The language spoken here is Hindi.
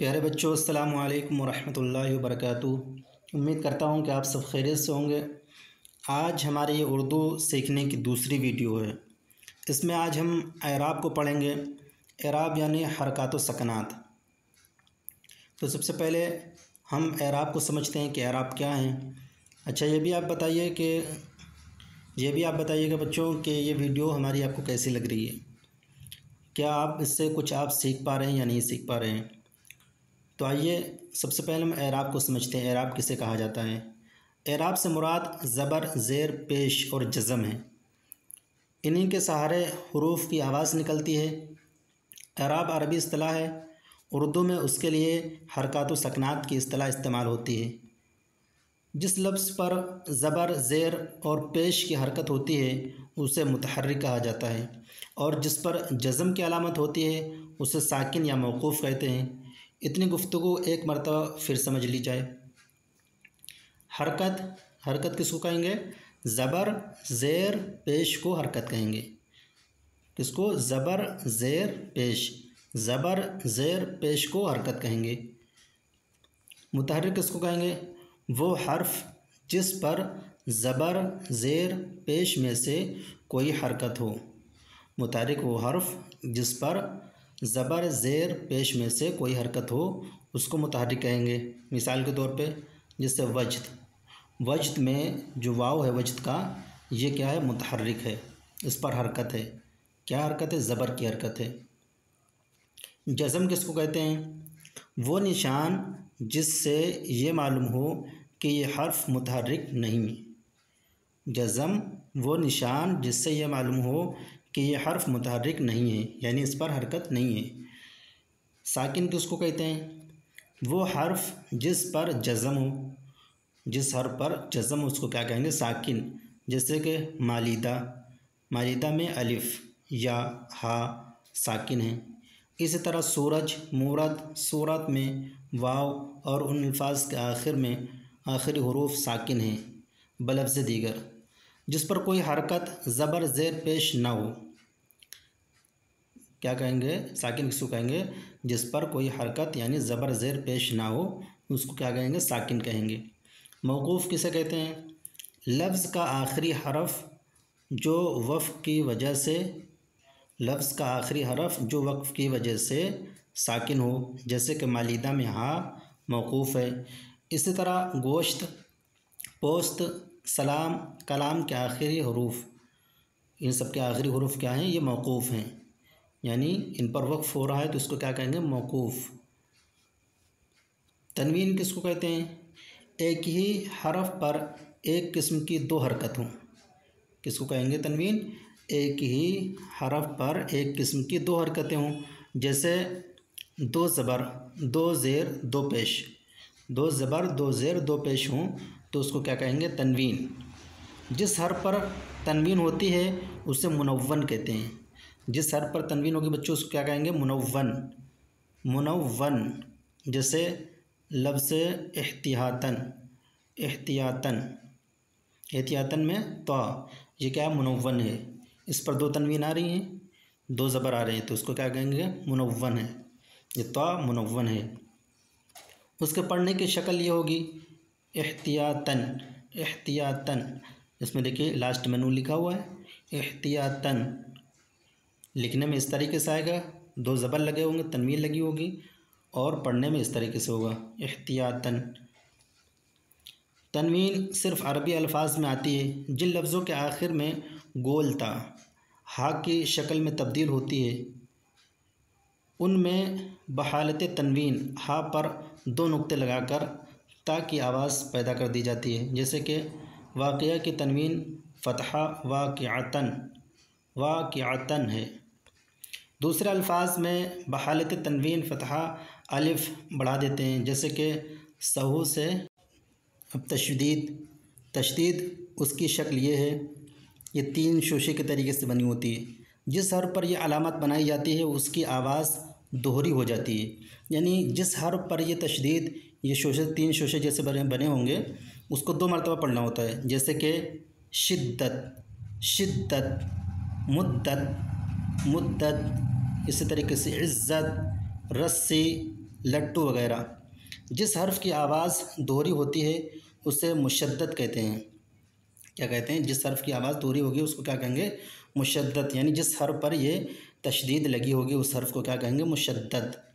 प्यारे बच्चों, अस्सलाम वालेकुम रहमतुल्लाहि व बरकातुहू उम्मीद करता हूँ कि आप सब खैरियत से होंगे। आज हमारी ये उर्दू सीखने की दूसरी वीडियो है। इसमें आज हम एराब को पढ़ेंगे। एराब यानी हरकत सकनात। तो सबसे पहले हम एराब को समझते हैं कि एराब क्या हैं। अच्छा ये भी आप बताइए कि, ये भी आप बताइएगा बच्चों कि ये वीडियो हमारी आपको कैसी लग रही है। क्या आप इससे कुछ आप सीख पा रहे हैं या नहीं सीख पा रहे हैं? तो आइए सबसे पहले हम एराब को समझते हैं। एराब किसे कहा जाता है? एराब से मुराद ज़बर, ज़ेर, पेश और जज़म है। इन्हीं के सहारे हरूफ की आवाज़ निकलती है। एराब अरबी असलाह है। उर्दू में उसके लिए हरकत सकनात की असलाह इस्तेमाल होती है। जिस लफ्ज़ पर ज़बर, ज़ेर और पेश की हरकत होती है, उसे मुतहर्रिक कहा जाता है। और जिस पर जज़म की अलामत होती है, उसे साकिन या मौकूफ़ कहते हैं। इतनी गुफ्तु एक मरतबा फिर समझ ली जाए हरकत हरकत किसको कहेंगे? ज़बर, ज़ेर, पेश को हरकत कहेंगे। किसको? ज़बर, ज़ेर, पेश। ज़बर, ज़ेर, पेश को हरकत कहेंगे। मुतहरक किसको कहेंगे? वो हर्फ जिस पर ज़बर, ज़ेर, पेश में से कोई हरकत हो। मुतहरक वो हर्फ जिस पर ज़बर, ज़ेर, पेश में से कोई हरकत हो, उसको मुतहरक कहेंगे। मिसाल के तौर पे, जिससे वजद। वजद में जो वाव है वजद का, ये क्या है? मुतहरक है। इस पर हरकत है। क्या हरकत है? ज़बर की हरकत है। जज़म किसको कहते हैं? वो निशान जिससे ये मालूम हो कि ये हर्फ मुतहरक नहीं। जज़म वो निशान जिससे ये मालूम हो कि ये हर्फ मुतहरक नहीं है, यानी इस पर हरकत नहीं है। साकिन किसको कहते हैं? वो हर्फ जिस पर जज़म हो, जिस हर पर जज़म उसको क्या कहेंगे? साकिन। जैसे कि मालिदा मालिदा में अलिफ, या, हा, साकिन है। इसी तरह सूरज मूरत सूरत में वाव और उन अल्फाज के आखिर में आखिरी हरूफ साकिन है बलफ्ज़ दीगर। जिस पर कोई हरकत ज़बर ज़ेर पेश ना हो। क्या कहेंगे? साकिन किसको कहेंगे? जिस पर कोई हरकत यानी ज़बर ज़ेर पेश ना हो, उसको क्या कहेंगे? साकिन कहेंगे। मौकूफ़ किसे कहते हैं? लफ्ज़ का आखिरी हरफ जो वफ़ की वजह से, लफ्ज़ का आखिरी हरफ जो वक़फ़ की वजह से साकिन हो। जैसे कि मालिदा में हाँ मौकूफ़ है। इसी तरह गोश्त, पोस्त सलाम, कलाम के आखिरी हरूफ। इन सब के आखिरी हरूफ क्या हैं? ये मौकूफ़ हैं। यानी इन पर वक्फ़ हो रहा है तो इसको क्या कहेंगे? मौकूफ़। तनवीन किसको कहते हैं? एक ही हरफ पर एक किस्म की दो हरकत। हों किसको कहेंगे तनवीन? एक ही हरफ पर एक किस्म की दो हरकतें हों। जैसे दो ज़बर, दो ज़ेर, दो पेश। दो ज़बर, दो ज़ेर, दो पेश हों। तो उसको क्या कहेंगे? तनवीन। जिस हर पर तनवीन होती है, उसे मुनवन कहते हैं। जिस हर पर तनवीन होगी बच्चों, उसको क्या कहेंगे? मुनवन मुनवन जैसे लफ्ज़ एहतियातन एहतियातन एहतियातन में तो ये क्या है? मुनवन है। इस पर दो तनवीन आ रही हैं, दो ज़बर आ रहे हैं तो उसको क्या कहेंगे? मुनवन है। ये तो मुनवन है। उसके पढ़ने की शक्ल ये होगी एहतियातन एहतियातन। इसमें देखिए लास्ट में मेनू लिखा हुआ है, एहतियातन। लिखने में इस तरीके से आएगा, दो ज़बर लगे होंगे तनवीन लगी होगी, और पढ़ने में इस तरीके से होगा, एहतियातन। तनवीन सिर्फ़ अरबी अल्फाज में आती है, जिन लफ्ज़ों के आखिर में गोलता, हा की शक्ल में तब्दील होती है, उनमें बहालत तनवीन हा पर दो नुक्ते लगाकर ताकि आवाज़ पैदा कर दी जाती है। जैसे कि वाक़ की तनवीन फ़तहा वाक़ातन वाक़ातन है। दूसरे अल्फाज में बहालत तनवीन फ़तहा अलिफ बढ़ा देते हैं। जैसे कि सहू से अब तशदीद तशदीद उसकी शक्ल ये है, ये तीन शोशे के तरीके से बनी होती है। जिस हर पर यह अलामत बनाई जाती है, उसकी आवाज़ दोहरी हो जाती है। यानी जिस हर पर यह तशदीद, ये शोशे, तीन शोशे जैसे बने होंगे, उसको दो मरतबा पढ़ना होता है। जैसे कि शिद्दत शिद्दत, मुद्दत मुद्दत, इसी तरीके से इज़्ज़त, रस्सी, लट्टू वगैरह। जिस हर्फ की आवाज़ दोहरी होती है, उसे मुशद्दत कहते हैं। क्या कहते हैं? जिस हर्फ की आवाज़ दोहरी होगी, उसको क्या कहेंगे? मुशद्दत। यानी जिस हर्फ पर ये तशदीद लगी होगी उस हर्फ को क्या कहेंगे? मुशद्दत